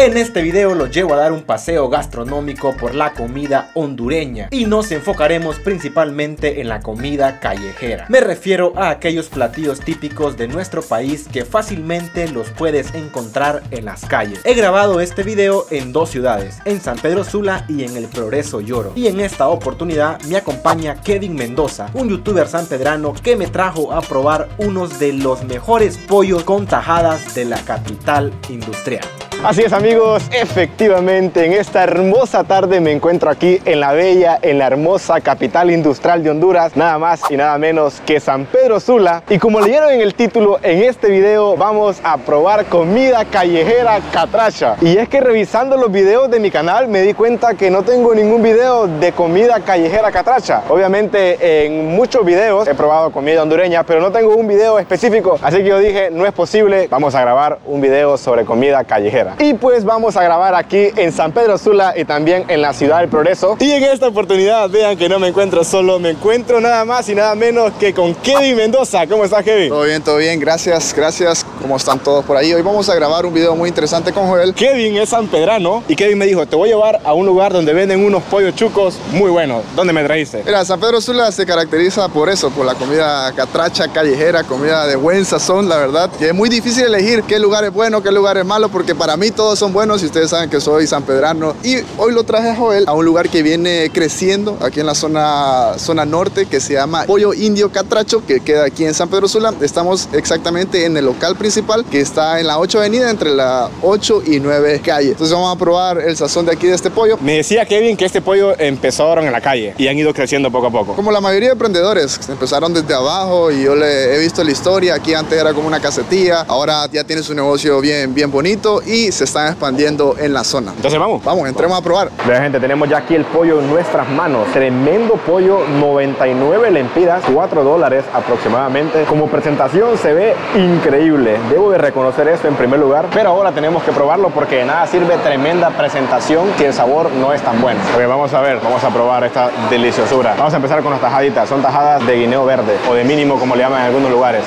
En este video los llevo a dar un paseo gastronómico por la comida hondureña y nos enfocaremos principalmente en la comida callejera. Me refiero a aquellos platillos típicos de nuestro país que fácilmente los puedes encontrar en las calles. He grabado este video en dos ciudades, en San Pedro Sula y en el Progreso Lloro. Y en esta oportunidad me acompaña Kevin Mendoza, un youtuber sanpedrano que me trajo a probar unos de los mejores pollos con tajadas de la capital industrial. Así es amigos, efectivamente en esta hermosa tarde me encuentro aquí en la bella, en la hermosa capital industrial de Honduras, nada más y nada menos que San Pedro Sula. Y como leyeron en el título, en este video vamos a probar comida callejera catracha. Y es que revisando los videos de mi canal me di cuenta que no tengo ningún video de comida callejera catracha. Obviamente en muchos videos he probado comida hondureña, pero no tengo un video específico. Así que yo dije, no es posible, vamos a grabar un video sobre comida callejera. Y pues vamos a grabar aquí en San Pedro Sula y también en la ciudad del Progreso. Y en esta oportunidad, vean que no me encuentro solo, me encuentro nada más y nada menos que con Kevin Mendoza. ¿Cómo estás, Kevin? Todo bien, todo bien, gracias, gracias. ¿Cómo están todos por ahí? Hoy vamos a grabar un video muy interesante con Joel. Kevin es sanpedrano y Kevin me dijo, te voy a llevar a un lugar donde venden unos pollos chucos muy buenos. ¿Dónde me trajiste? Mira, San Pedro Sula se caracteriza por eso, por la comida catracha, callejera, comida de buen sazón, la verdad. Y es muy difícil elegir qué lugar es bueno, qué lugar es malo, porque para mí todos son buenos y ustedes saben que soy sanpedrano. Y hoy lo traje a Joel a un lugar que viene creciendo aquí en la zona, zona norte que se llama Pollo Indio Catracho, que queda aquí en San Pedro Sula. Estamos exactamente en el local principal que está en la 8 avenida entre la 8 y 9 calle. Entonces vamos a probar el sazón de aquí de este pollo. Me decía Kevin que este pollo empezaron en la calle y han ido creciendo poco a poco. Como la mayoría de emprendedores, empezaron desde abajo y yo le he visto la historia. Aquí antes era como una casetilla, ahora ya tiene su negocio bien, bien bonito y se están expandiendo en la zona. Entonces vamos. Vamos, entremos a probar. Vean gente, tenemos ya aquí el pollo en nuestras manos. Tremendo pollo, 99 lempiras, 4 dólares aproximadamente. Como presentación se ve increíble. Debo de reconocer eso en primer lugar, pero ahora tenemos que probarlo porque de nada sirve tremenda presentación si el sabor no es tan bueno. Vamos a ver, vamos a probar esta deliciosura. Vamos a empezar con las tajaditas. Son tajadas de guineo verde o de mínimo como le llaman en algunos lugares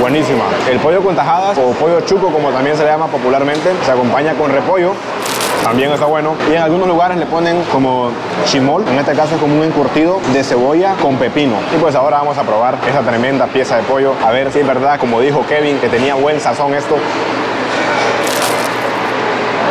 buenísima. El pollo con tajadas o pollo chuco como también se le llama popularmente, se acompaña con repollo. También está bueno. Y en algunos lugares le ponen como chimol, en este caso es como un encurtido de cebolla con pepino. Y pues ahora vamos a probar esa tremenda pieza de pollo. A ver si es verdad, como dijo Kevin, que tenía buen sazón esto.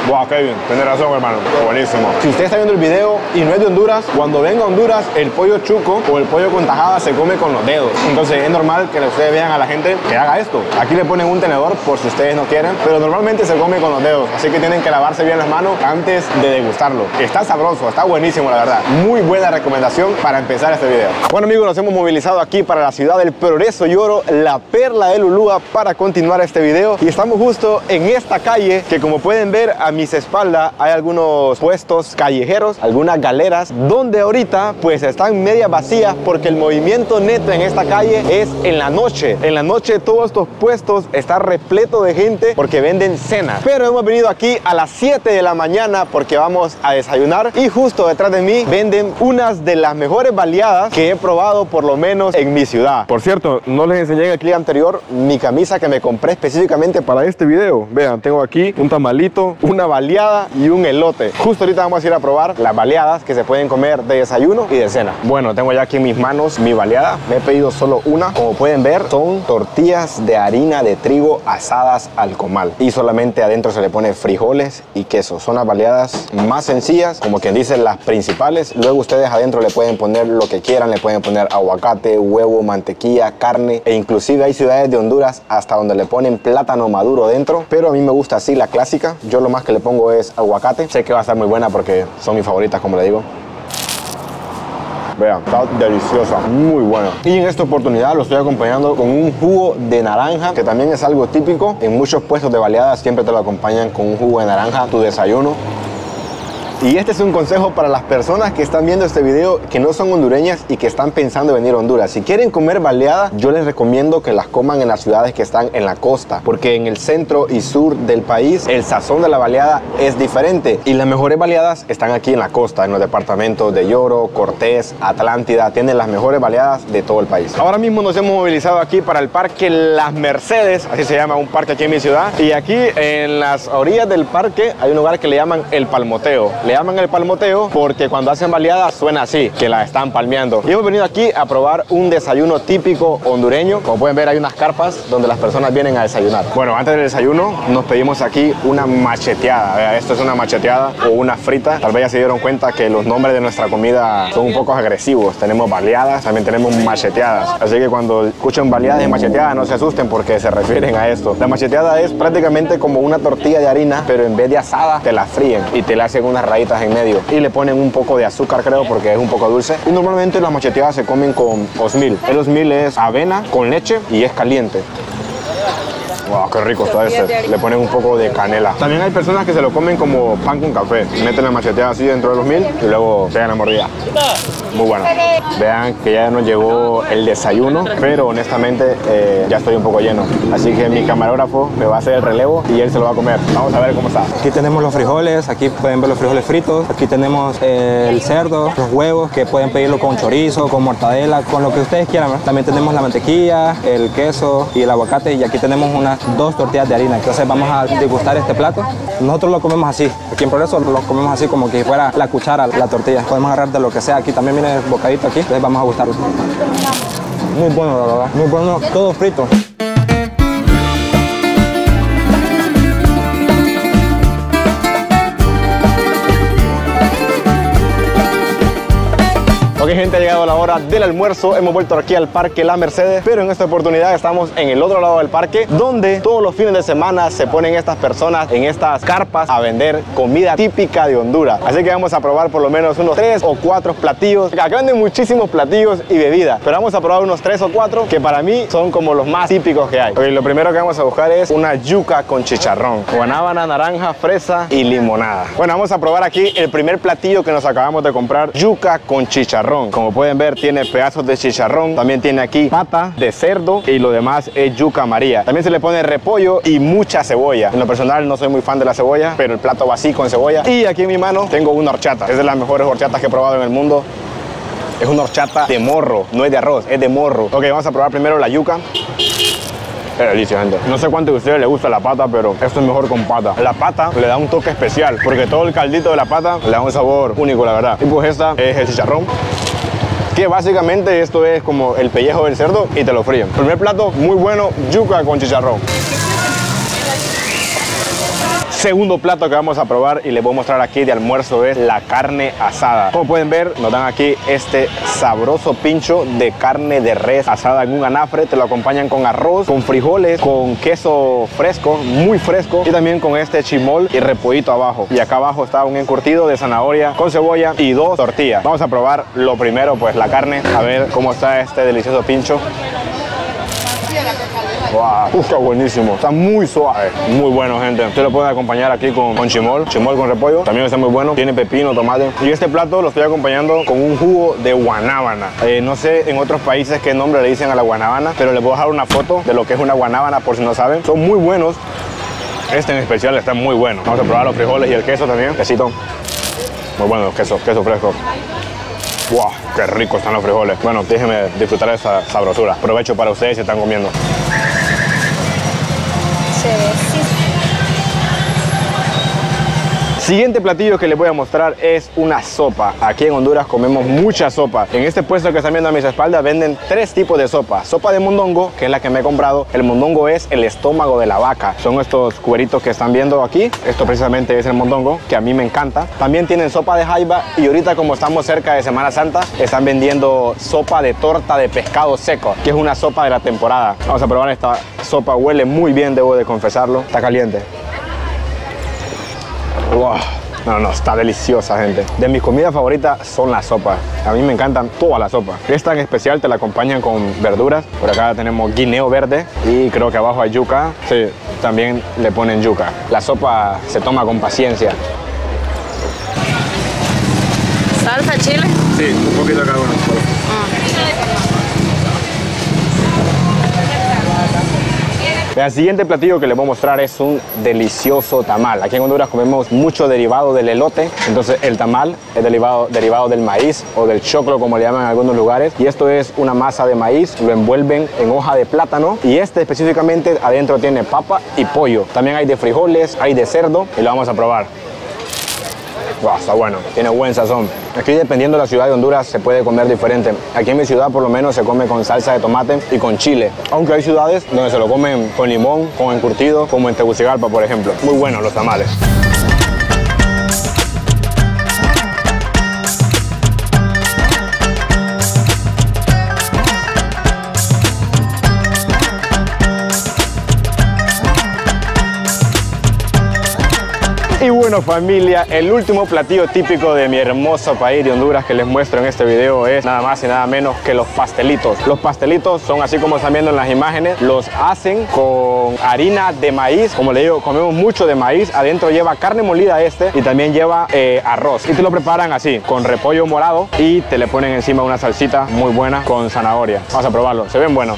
Wow, Kevin, tiene razón, hermano. Buenísimo. Si usted está viendo el video y no es de Honduras, cuando venga a Honduras, el pollo chuco o el pollo con tajada se come con los dedos. Entonces es normal que ustedes vean a la gente que haga esto. Aquí le ponen un tenedor por si ustedes no quieren, pero normalmente se come con los dedos. Así que tienen que lavarse bien las manos antes de degustarlo. Está sabroso, está buenísimo, la verdad. Muy buena recomendación para empezar este video. Bueno, amigos, nos hemos movilizado aquí para la ciudad del Progreso y Oro, la perla de Lulúa, para continuar este video. Y estamos justo en esta calle que, como pueden ver, a mis espaldas hay algunos puestos callejeros, algunas galeras, donde ahorita pues están media vacías porque el movimiento neto en esta calle es en la noche. En la noche todos estos puestos están repleto de gente porque venden cena. Pero hemos venido aquí a las 7 de la mañana porque vamos a desayunar y justo detrás de mí venden unas de las mejores baleadas que he probado por lo menos en mi ciudad. Por cierto, no les enseñé en el clip anterior mi camisa que me compré específicamente para este video. Vean, tengo aquí un tamalito, una baleada y un elote. Justo ahorita vamos a ir a probar las baleadas que se pueden comer de desayuno y de cena. Bueno, tengo ya aquí en mis manos mi baleada. Me he pedido solo una. Como pueden ver, son tortillas de harina de trigo asadas al comal. Y solamente adentro se le pone frijoles y queso. Son las baleadas más sencillas, como quien dice, las principales. Luego ustedes adentro le pueden poner lo que quieran. Le pueden poner aguacate, huevo, mantequilla, carne. E inclusive hay ciudades de Honduras hasta donde le ponen plátano maduro dentro. Pero a mí me gusta así la clásica. Yo lo más que le pongo es aguacate. Sé que va a estar muy buena porque son mis favoritas, como le digo. Vean, está deliciosa, muy buena. Y en esta oportunidad lo estoy acompañando con un jugo de naranja, que también es algo típico. En muchos puestos de baleadas siempre te lo acompañan con un jugo de naranja, tu desayuno. Y este es un consejo para las personas que están viendo este video que no son hondureñas y que están pensando venir a Honduras. Si quieren comer baleada, yo les recomiendo que las coman en las ciudades que están en la costa, porque en el centro y sur del país el sazón de la baleada es diferente y las mejores baleadas están aquí en la costa, en los departamentos de Lloro, Cortés, Atlántida, tienen las mejores baleadas de todo el país. Ahora mismo nos hemos movilizado aquí para el parque Las Mercedes, así se llama un parque aquí en mi ciudad, y aquí en las orillas del parque hay un lugar que le llaman el palmoteo. Le llaman el palmoteo porque cuando hacen baleadas suena así, que la están palmeando. Y hemos venido aquí a probar un desayuno típico hondureño. Como pueden ver hay unas carpas donde las personas vienen a desayunar. Bueno, antes del desayuno nos pedimos aquí una macheteada. Esto es una macheteada o una frita. Tal vez ya se dieron cuenta que los nombres de nuestra comida son un poco agresivos. Tenemos baleadas, también tenemos macheteadas. Así que cuando escuchen baleadas y macheteadas no se asusten porque se refieren a esto. La macheteada es prácticamente como una tortilla de harina, pero en vez de asada te la fríen y te le hacen unas en medio y le ponen un poco de azúcar creo porque es un poco dulce. Y normalmente las macheteadas se comen con osmil. El osmil es avena con leche y es caliente. Wow, qué rico está este. Le ponen un poco de canela. También hay personas que se lo comen como pan con café. Meten la macheteada así dentro de los mil y luego pegan la mordida. Muy bueno. Vean que ya nos llegó el desayuno, pero honestamente eh, ya estoy un poco lleno. Así que mi camarógrafo me va a hacer el relevo y él se lo va a comer. Vamos a ver cómo está. Aquí tenemos los frijoles, aquí pueden ver los frijoles fritos. Aquí tenemos el cerdo, los huevos, que pueden pedirlo con chorizo, con mortadela, con lo que ustedes quieran. También tenemos la mantequilla, el queso y el aguacate. Y aquí tenemos unas dos tortillas de harina. Entonces vamos a degustar este plato. Nosotros lo comemos así. Aquí en Progreso lo comemos así como que fuera la cuchara, la tortilla. Podemos agarrar de lo que sea. Aquí también viene bocadito aquí. Entonces vamos a gustarlo. Muy bueno, la verdad. Muy bueno. Todo frito. Ok gente, ha llegado la hora del almuerzo, hemos vuelto aquí al Parque La Mercedes, pero en esta oportunidad estamos en el otro lado del parque, donde todos los fines de semana se ponen estas personas en estas carpas a vender comida típica de Honduras. Así que vamos a probar por lo menos unos tres o cuatro platillos. Acá venden muchísimos platillos y bebidas, pero vamos a probar unos tres o cuatro que para mí son como los más típicos que hay. Ok, lo primero que vamos a buscar es una yuca con chicharrón, guanábana, naranja, fresa y limonada. Bueno, vamos a probar aquí el primer platillo que nos acabamos de comprar, yuca con chicharrón. Como pueden ver, tiene pedazos de chicharrón, también tiene aquí pata de cerdo y lo demás es yuca maría. También se le pone repollo y mucha cebolla. En lo personal no soy muy fan de la cebolla, pero el plato va así con cebolla. Y aquí en mi mano tengo una horchata. Es de las mejores horchatas que he probado en el mundo. Es una horchata de morro, no es de arroz, es de morro. Ok, vamos a probar primero la yuca. Qué delicia, gente. No sé cuánto de ustedes les gusta la pata, pero esto es mejor con pata. La pata le da un toque especial, porque todo el caldito de la pata le da un sabor único, la verdad. Y pues esta es el chicharrón que básicamente esto es como el pellejo del cerdo y te lo fríen. Primer plato muy bueno, yuca con chicharrón. Segundo plato que vamos a probar y les voy a mostrar aquí de almuerzo es la carne asada. Como pueden ver, nos dan aquí este sabroso pincho de carne de res asada en un anafre. Te lo acompañan con arroz, con frijoles, con queso fresco, muy fresco y también con este chimol y repollito abajo. Y acá abajo está un encurtido de zanahoria con cebolla y dos tortillas. Vamos a probar lo primero, pues la carne, a ver cómo está este delicioso pincho. Wow, está buenísimo, está muy suave, muy bueno gente. Usted lo puede acompañar aquí con, con chimol, chimol con repollo, también está muy bueno, tiene pepino, tomate. Y este plato lo estoy acompañando con un jugo de guanábana. Eh, no sé en otros países qué nombre le dicen a la guanábana, pero les voy a dejar una foto de lo que es una guanábana por si no saben. Son muy buenos. Este en especial está muy bueno. Vamos a probar los frijoles y el queso también. Quesito. Muy bueno, queso, queso fresco. ¡Wow! ¡Qué rico están los frijoles! Bueno, déjenme disfrutar de esa sabrosura. Provecho para ustedes si están comiendo. Siguiente platillo que les voy a mostrar es una sopa. Aquí en Honduras comemos mucha sopa. En este puesto que están viendo a mis espaldas venden tres tipos de sopa. Sopa de mondongo, que es la que me he comprado. El mondongo es el estómago de la vaca. Son estos cueritos que están viendo aquí. Esto precisamente es el mondongo, que a mí me encanta. También tienen sopa de jaiba y ahorita como estamos cerca de Semana Santa, están vendiendo sopa de torta de pescado seco, que es una sopa de la temporada. Vamos a probar esta sopa. Huele muy bien, debo de confesarlo. Está caliente. Wow. No, no, está deliciosa, gente. De mis comidas favoritas son las sopas. A mí me encantan todas las sopas. Esta en especial te la acompañan con verduras. Por acá tenemos guineo verde y creo que abajo hay yuca. Sí, también le ponen yuca. La sopa se toma con paciencia. Salsa, chile. Sí, un poquito de cada uno. El siguiente platillo que les voy a mostrar es un delicioso tamal. Aquí en Honduras comemos mucho derivado del elote, entonces el tamal es derivado, derivado del maíz o del choclo como le llaman en algunos lugares. Y esto es una masa de maíz, lo envuelven en hoja de plátano y este específicamente adentro tiene papa y pollo. También hay de frijoles, hay de cerdo y lo vamos a probar. Está bueno, tiene buen sazón. Aquí dependiendo de la ciudad de Honduras se puede comer diferente. Aquí en mi ciudad por lo menos se come con salsa de tomate y con chile. Aunque hay ciudades donde se lo comen con limón, con encurtido, como en Tegucigalpa por ejemplo. Muy buenos los tamales. Bueno familia, el último platillo típico de mi hermoso país de Honduras que les muestro en este video es nada más y nada menos que los pastelitos. Los pastelitos son así como están viendo en las imágenes, los hacen con harina de maíz, como le digo, comemos mucho de maíz, adentro lleva carne molida este y también lleva eh, arroz. Y te lo preparan así, con repollo morado y te le ponen encima una salsita muy buena con zanahoria. Vamos a probarlo, se ven buenos.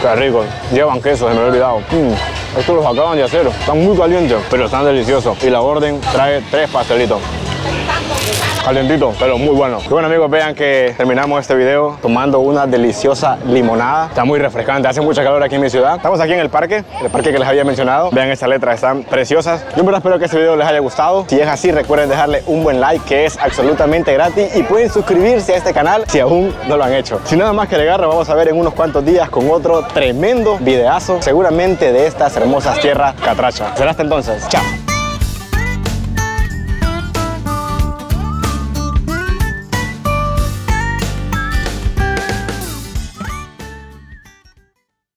Qué rico, llevan queso, se me había olvidado. Mm. Estos los acaban de hacer, están muy calientes, pero están deliciosos. Y la orden trae tres pastelitos. Calientito, pero muy bueno. Y bueno amigos, vean que terminamos este video tomando una deliciosa limonada. Está muy refrescante, hace mucha calor aquí en mi ciudad. Estamos aquí en el parque, el parque que les había mencionado. Vean estas letras, están preciosas. Yo verdad espero que este video les haya gustado. Si es así, recuerden dejarle un buen like, que es absolutamente gratis. Y pueden suscribirse a este canal si aún no lo han hecho. Sin nada más que agregar, nos vamos a ver en unos cuantos días con otro tremendo videazo, seguramente de estas hermosas tierras catracha. Será hasta entonces. Chao.